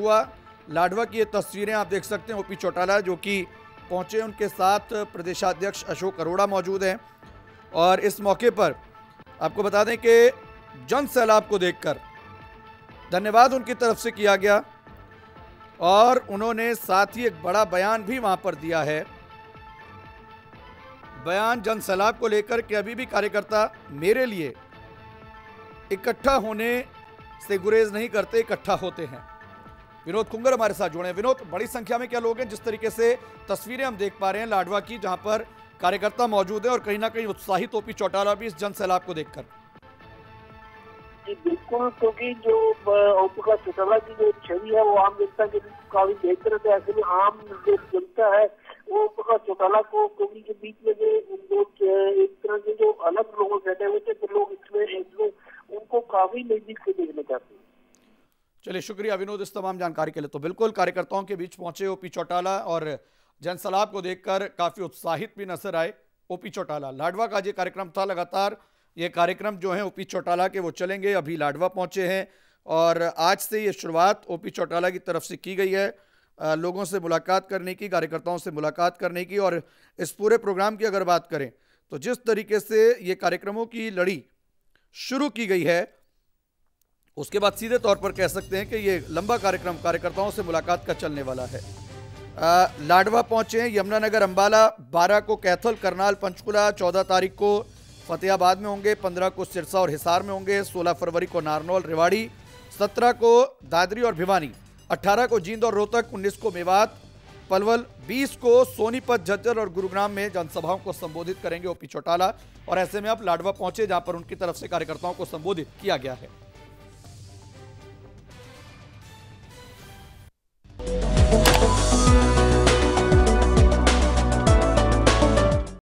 हुआ। लाडवा की ये तस्वीरें आप देख सकते हैं, ओपी चौटाला जो कि पहुँचे, उनके साथ प्रदेशाध्यक्ष अशोक अरोड़ा मौजूद हैं। और इस मौके पर आपको बता दें कि जन सैलाब को देखकर धन्यवाद उनकी तरफ़ से किया गया। और उन्होंने साथ ही एक बड़ा बयान भी वहाँ पर दिया है। बयान जन सैलाब को लेकर कि अभी भी कार्यकर्ता मेरे लिए इकट्ठा होने से गुरेज नहीं करते, इकट्ठा होते हैं। विनोद कुंगर हमारे साथ जुड़े हैं। विनोद, बड़ी संख्या में क्या लोग हैं? जिस तरीके से तस्वीरें हम देख पा रहे हैं लाडवा की, जहाँ पर कार्यकर्ता मौजूद है और कहीं ना कहीं उत्साहित ओपी चौटाला भी इस जन सैलाब को देखकर। बिल्कुल, क्योंकि जो ओपी का चौटाला की जो छवि है, वो आम जनता के बीच काफ़ी बेहतर है। ऐसे में आम जो जनता है, वो ओपी का चौटाला को, क्योंकि के बीच में जो एक तरह के जो अलग लोग बैठे हुए थे तो लोग इसमें उनको काफ़ी नज़दीक से देखना चाहते हैं। चलिए, शुक्रिया विनोद इस तमाम जानकारी के लिए। तो बिल्कुल कार्यकर्ताओं के बीच पहुँचे ओपी चौटाला और जनसलाब को देखकर काफ़ी उत्साहित भी नज़र आए ओपी चौटाला। लाडवा का ये कार्यक्रम था लगातार। ये कार्यक्रम जो है ओपी चौटाला के, वो चलेंगे। अभी लाडवा पहुँचे हैं और आज से ये शुरुआत ओपी चौटाला की तरफ़ से की गई है। लोगों से मुलाकात करने की, कार्यकर्ताओं से मुलाकात करने की और इस पूरे प्रोग्राम की अगर बात करें तो जिस तरीके से ये कार्यक्रमों की लड़ी शुरू की गई है उसके बाद सीधे तौर पर कह सकते हैं कि ये लंबा कार्यक्रम कार्यकर्ताओं से मुलाकात का चलने वाला है। आ, लाडवा पहुँचे यमुनानगर अंबाला 12 को कैथल करनाल पंचकुला 14 तारीख को फतेहाबाद में होंगे 15 को सिरसा और हिसार में होंगे 16 फरवरी को नारनौल रेवाड़ी 17 को दादरी और भिवानी 18 को जींद और रोहतक 19 को मेवात पलवल 20 को सोनीपत झज्जर और गुरुग्राम में जनसभाओं को संबोधित करेंगे ओपी चौटाला। और ऐसे में अब लाडवा पहुँचे जहाँ पर उनकी तरफ़ से कार्यकर्ताओं को संबोधित किया गया है।